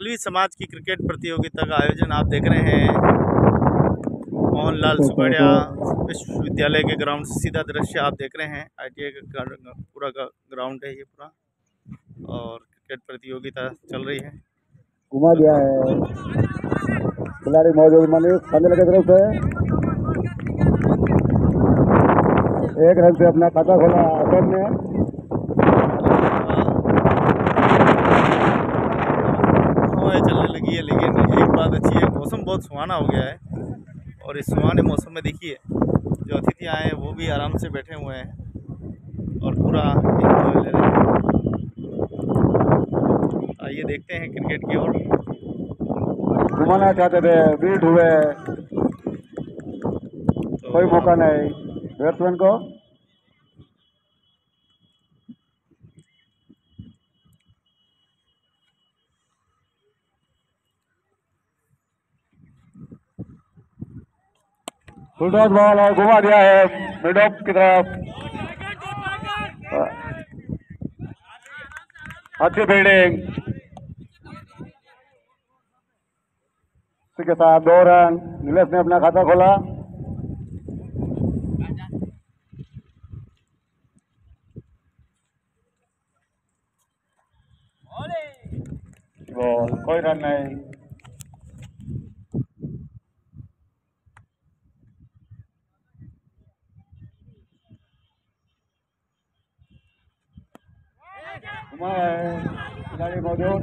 पल्लवी समाज की क्रिकेट प्रतियोगिता का आयोजन आप देख रहे हैं। मोहनलाल सुगड़िया, विश्वविद्यालय के ग्राउंड से सीधा दृश्य आप देख रहे हैं। आईटीआई का पूरा ग्राउंड है ये पूरा, और क्रिकेट प्रतियोगिता चल रही है। घुमा दिया है। खिलाड़ी मौजूद, मनीष खंडल की तरफ़ से। एक रन से अपना खाता खोला अशोक ने हवाएँ चलने लगी है लेकिन एक बात अच्छी है मौसम बहुत सुहाना हो गया है। और इस सुहाने मौसम में देखिए जो अतिथि आए हैं वो भी आराम से बैठे हुए हैं और पूरा enjoy ले रहे हैं। आइए देखते हैं क्रिकेट की ओर। घुमाना चाहते थे बीट हुए। तो कोई मौका नहीं। बैट्समैन को फुलटॉस बॉल और घुमा दिया है मिड ऑफ़ की तरफ़। अच्छी फील्डिंग के साथ दो रन। नीलेश ने अपना खाता खोला। बॉल, कोई रन नहीं घुमा है खिलाड़ी मौजूद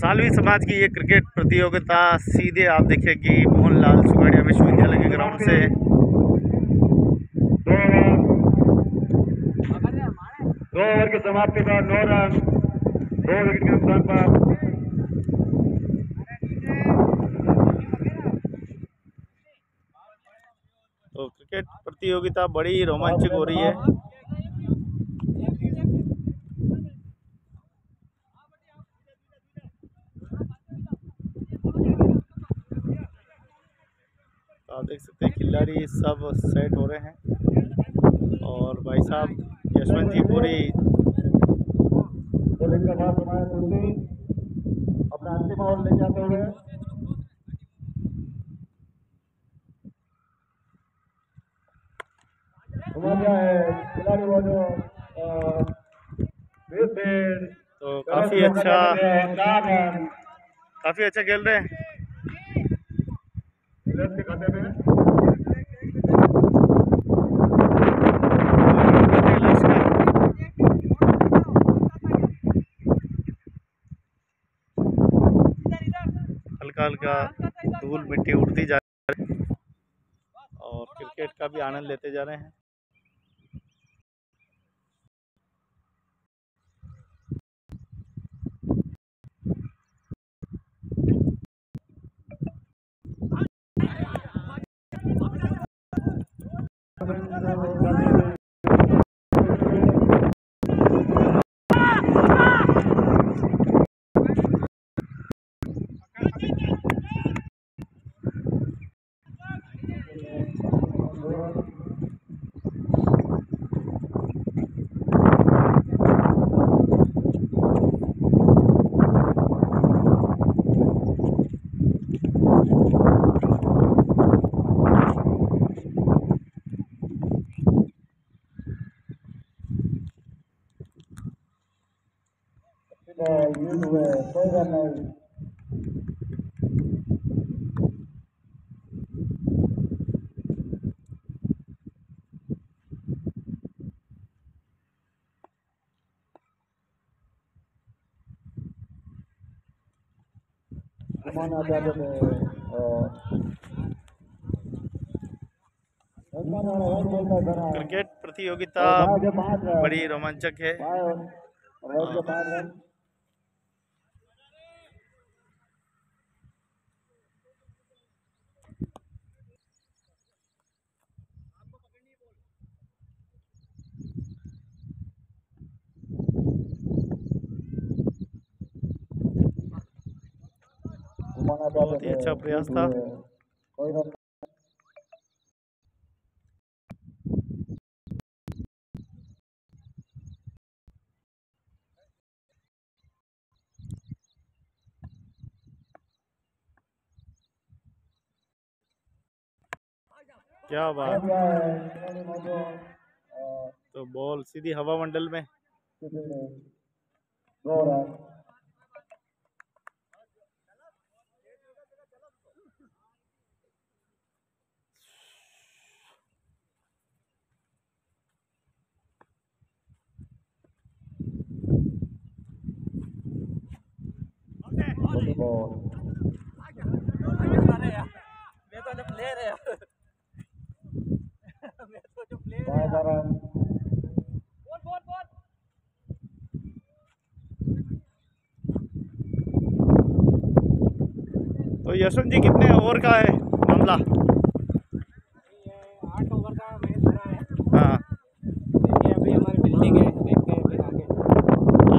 सालवी समाज की ये क्रिकेट प्रतियोगिता सीधे आप देखिए कि मोहनलाल सुगड़िया विश्वविद्यालय के ग्राउंड से। दो ओवर की समाप्ति पर नौ रन दो विकेट के नुकसान पर। तो क्रिकेट प्रतियोगिता बड़ी रोमांचक हो रही है। देख सकते हैं खिलाड़ी सब सेट हो रहे हैं। और भाई साहब यशवंत जी पूरी हमारे अपना अंतिम ओवर ले जाते हुए। है? खिलाड़ी वो जो तो काफ़ी अच्छा काफ़ी अच्छा खेल रहे हैं। नीरज के खाते में हल्का हल्का धूल मिट्टी उड़ती जा रही है और क्रिकेट का भी आनंद लेते जा रहे हैं। Amém. यूज़ हुए कोई नहीं क्रिकेट प्रतियोगिता बड़ी रोमांचक है और के पाँच रन घुमाना चाहते बहुत ही अच्छा प्रयास था। क्या बात। तो बॉल सीधी हवा मंडल में किसी ने दो रन बॉल मैं तो जो प्लेयर है यार मैं तो जो प्लेयर बारह रन बोल बोल बोल तो यशवंत जी, कितने ओवर का है मामला? आठ ओवर का हो। है हाँ है हैं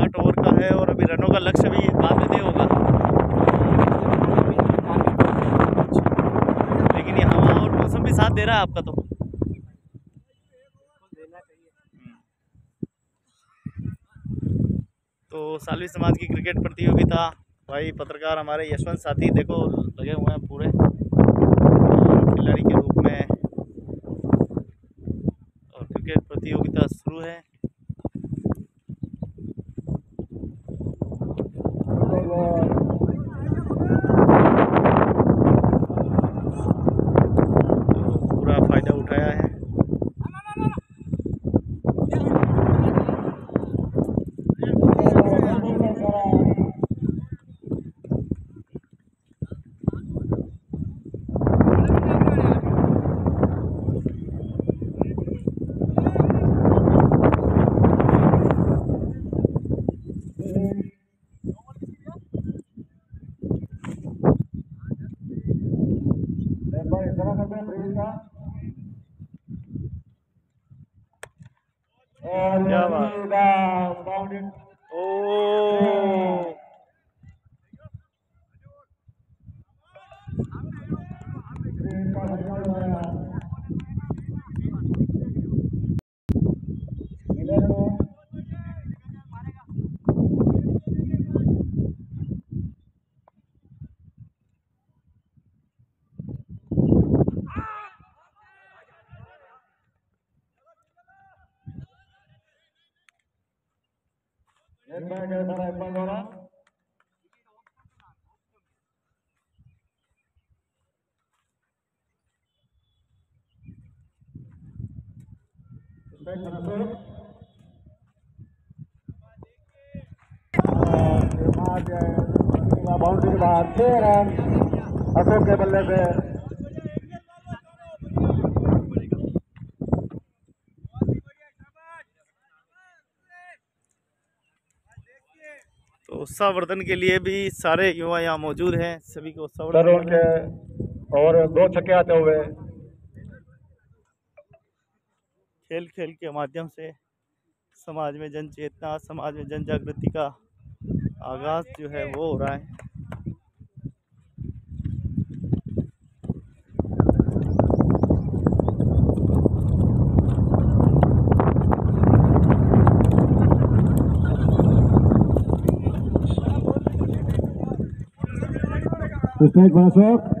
आठ ओवर का है और अभी रनों का लक्ष्य भी बाद में दे होगा लेकिन ये हवा और मौसम भी साथ दे रहा है आपका तो? तो सालवी समाज की क्रिकेट प्रतियोगिता, भाई पत्रकार हमारे यशवंत साथी, देखो, लगे हुए हैं पूरे और खिलाड़ी के रूप में और क्रिकेट प्रतियोगिता शुरू है तो पूरा फ़ायदा उठाया है क्या बात। बाउंड्री ओ बाउंड्री के बाद छह रन अशोक के बल्ले पे तो उत्साहवर्धन के लिए भी सारे युवा यहाँ मौजूद हैं सभी को उत्साहवर्धन और दो छक्के आते हुए। खेल खेल के माध्यम से समाज में जन चेतना समाज में जन जागृति का आगाज़ जो है वो हो रहा है। स्ट्राइक पर अशोक